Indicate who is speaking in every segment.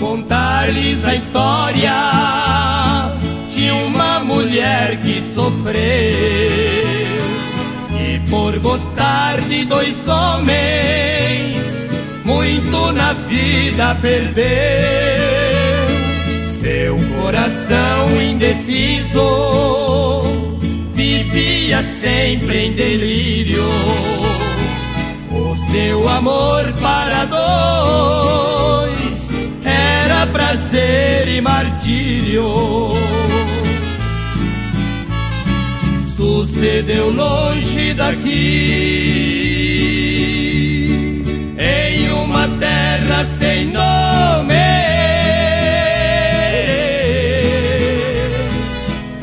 Speaker 1: Contar-lhes a história de uma mulher que sofreu por gostar de dois homens muito na vida perdeu seu coração indeciso vivia sempre em delírio o seu amor para dois era prazer e martírio. Sucedeu daqui, em uma terra sem nome.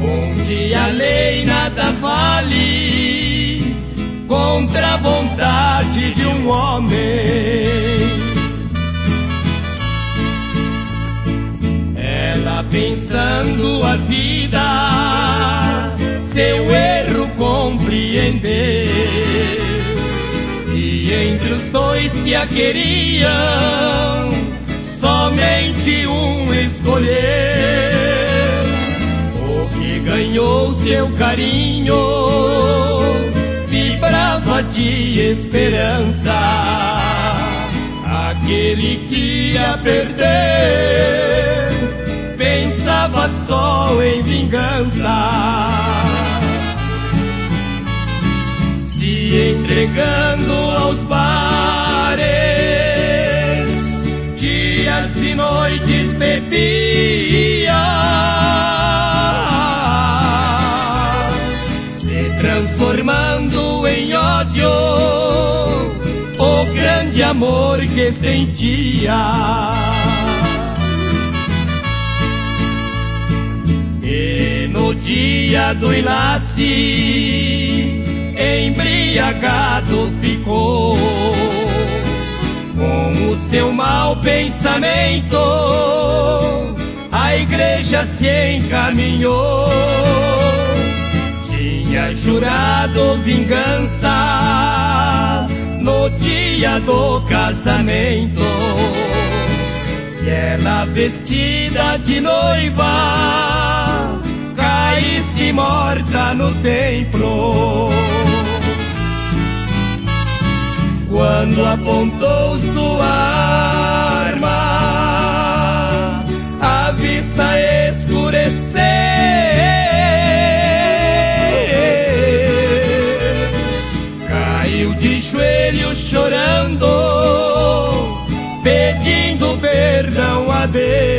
Speaker 1: Onde a lei nada vale contra a vontade de um homem. Ela pensando a vida, E entre os dois que a queriam, somente um escolheu. O que ganhou seu carinho vibrava de esperança. Aquele que a perdeu pensava só em vingança. Se entregando aos bares, dias e noites bebia, se transformando em ódio o grande amor que sentia. E no dia do enlace, embriagado ficou com o seu mau pensamento. A igreja se encaminhou, tinha jurado vingança no dia do casamento. E ela vestida de noiva caísse morta no templo. Quando apontou sua arma, a vista escureceu. Caiu de joelhos chorando pedindo perdão a Deus.